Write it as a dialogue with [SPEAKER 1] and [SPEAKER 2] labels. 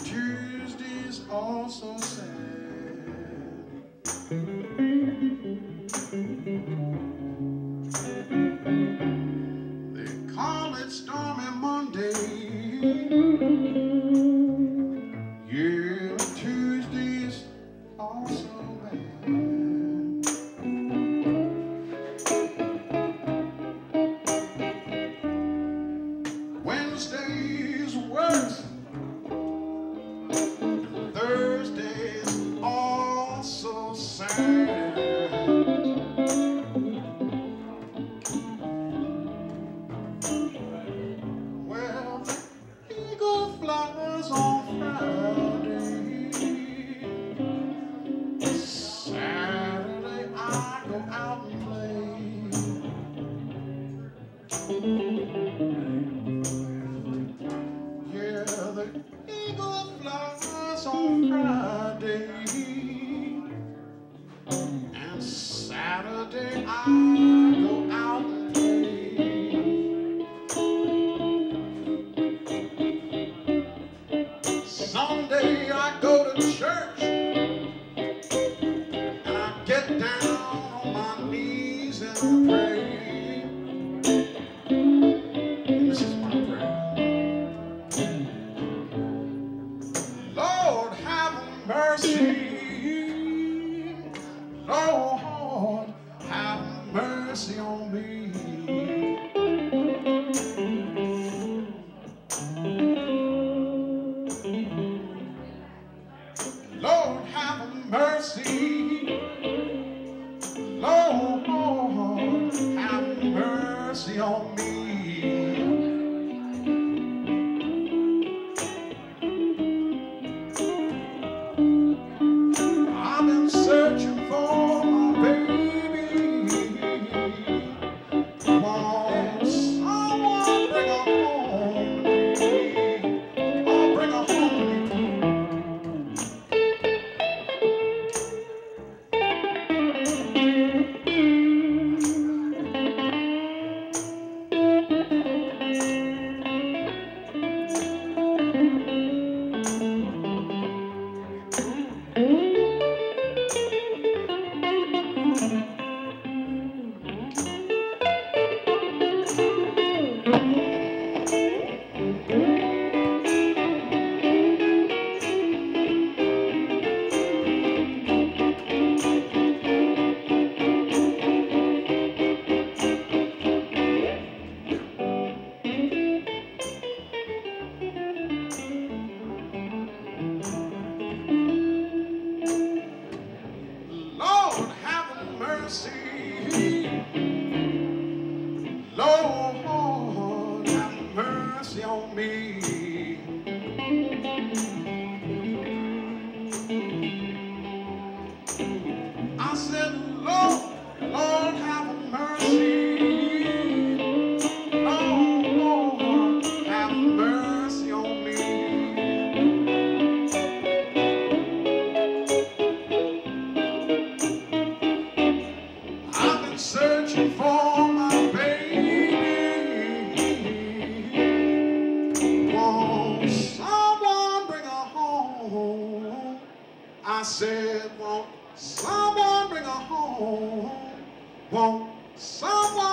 [SPEAKER 1] Tuesday's also sad. flowers on Friday and Saturday I go out and play. Sunday I go to church mercy. Lord, have mercy on me. Lord, have mercy. I said, won't someone bring her home? Won't someone?